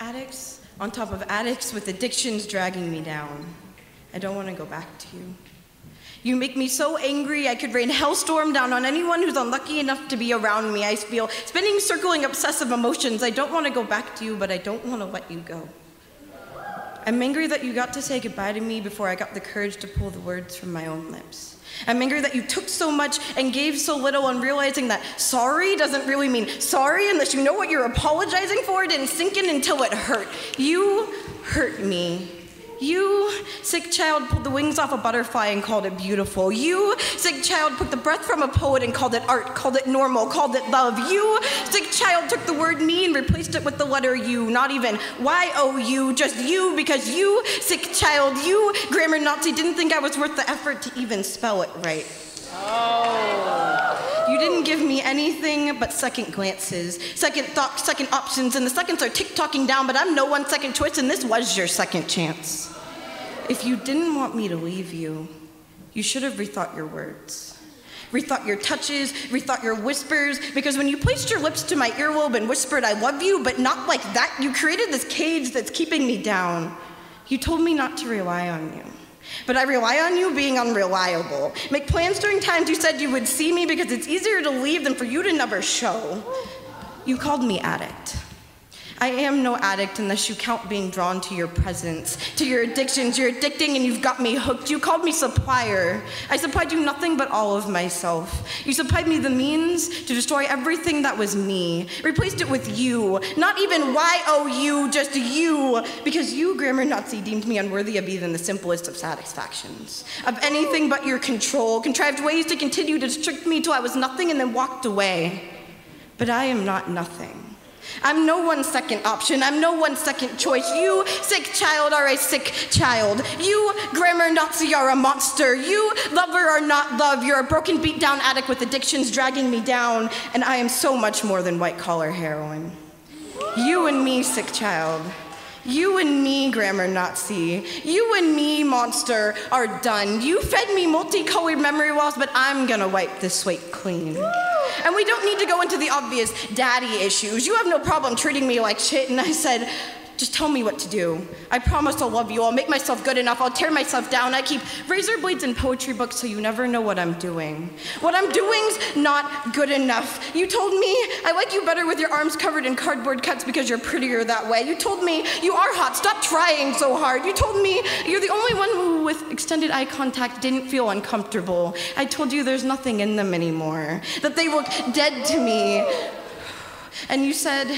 Addicts on top of addicts with addictions dragging me down. I don't want to go back to you. You make me so angry I could rain hellstorm down on anyone who's unlucky enough to be around me. I feel spinning, circling, obsessive emotions. I don't want to go back to you, but I don't want to let you go. I'm angry that you got to say goodbye to me before I got the courage to pull the words from my own lips. I'm angry that you took so much and gave so little, and realizing that sorry doesn't really mean sorry unless you know what you're apologizing for didn't sink in until it hurt. You hurt me. You, sick child, pulled the wings off a butterfly and called it beautiful. You, sick child, took the breath from a poet and called it art, called it normal, called it love. You, sick child, took the word me and replaced it with the letter U. Not even Y O U, just you, because you, sick child, you, grammar Nazi, didn't think I was worth the effort to even spell it right. Oh. You didn't give me anything but second glances, second thoughts, second options, and the seconds are tick tocking down, but I'm no one second choice, and this was your second chance. If you didn't want me to leave you, you should have rethought your words. Rethought your touches, rethought your whispers, because when you placed your lips to my earlobe and whispered, I love you, but not like that, you created this cage that's keeping me down. You told me not to rely on you. But I rely on you being unreliable. Make plans during times you said you would see me because it's easier to leave than for you to never show. You called me addict. I am no addict unless you count being drawn to your presence, to your addictions. You're addicting and you've got me hooked. You called me supplier. I supplied you nothing but all of myself. You supplied me the means to destroy everything that was me. Replaced it with you. Not even Y-O-U, just you. Because you, grammar Nazi, deemed me unworthy of even the simplest of satisfactions. Of anything but your control. Contrived ways to continue to trick me till I was nothing and then walked away. But I am not nothing. I'm no one second option. I'm no one second choice. You, sick child, are a sick child. You, grammar Nazi, are a monster. You, lover, are not love. You're a broken, beat down addict with addictions dragging me down. And I am so much more than white collar heroin. You and me, sick child. You and me, grammar Nazi. You and me, monster, are done. You fed me multicolored memory walls, but I'm gonna wipe this slate clean. And we don't need to go into the obvious daddy issues. You have no problem treating me like shit. And I said, just tell me what to do. I promise I'll love you. I'll make myself good enough. I'll tear myself down. I keep razor blades and poetry books so you never know what I'm doing. What I'm doing's not good enough. You told me I like you better with your arms covered in cardboard cuts because you're prettier that way. You told me you are hot. Stop trying so hard. You told me you're the only one who, with extended eye contact, didn't feel uncomfortable. I told you there's nothing in them anymore, that they look dead to me. And you said,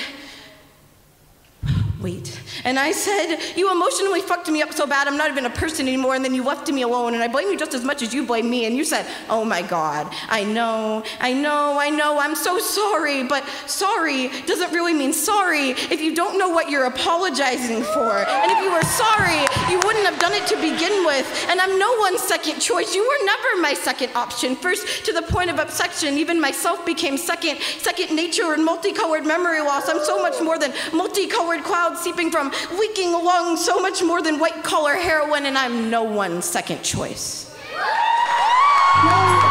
wait. And I said, You emotionally fucked me up so bad, I'm not even a person anymore. And then you left me alone, and I blame you just as much as you blame me. And you said, Oh my God, I know, I know, I know, I'm so sorry. But sorry doesn't really mean sorry if you don't know what you're apologizing for. And if you were sorry, you wouldn't have done it to begin with. And I'm no one's second choice. You were never my second option. First, to the point of obsession, even myself became second, second nature and multicolored memory loss. I'm so much more than multicolored clouds seeping from leaking lungs, so much more than white collar heroin, and I'm no one's second choice. No.